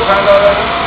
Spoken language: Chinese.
الحمد لله، إن شاء